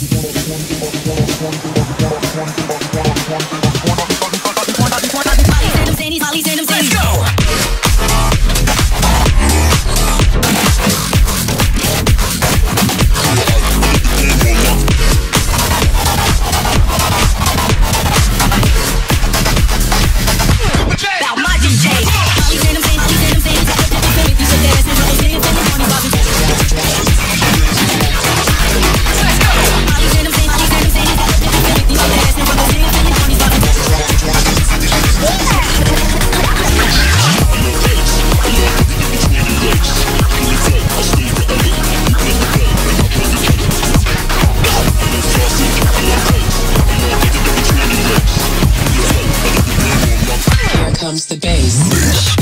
one, one. comes the bass.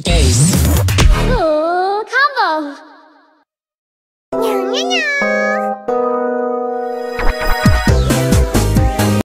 Like bass. Ooh, combo!